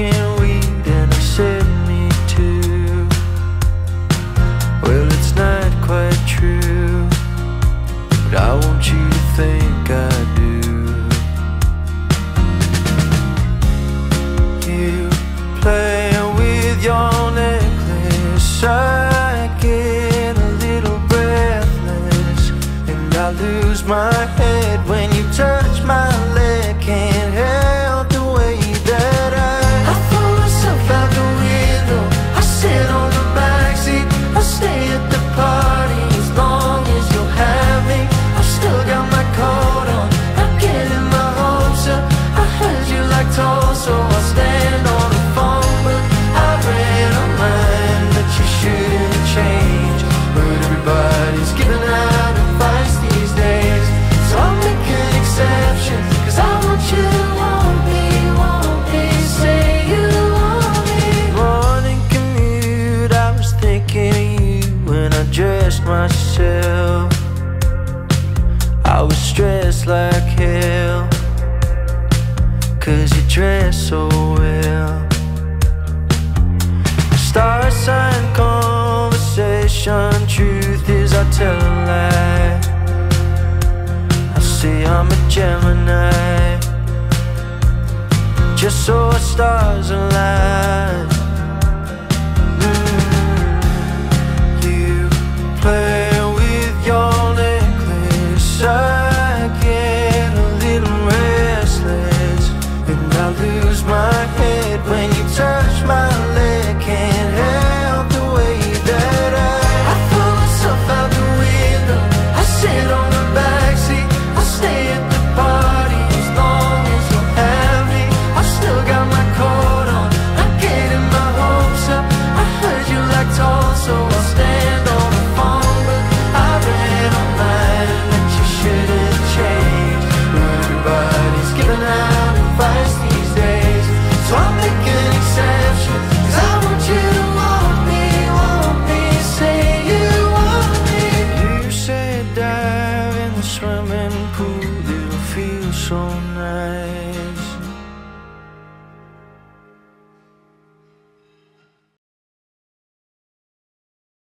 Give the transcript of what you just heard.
smoking weed and I said me too. Well it's not quite true But I want you to think I do. You play with your necklace I get a little breathless And I lose my head. push myself. I was stressed like hell. Cause you dress so well. Star sign conversation. Truth is, I tell a lie. I say I'm a Gemini. Just so stars align. swimming.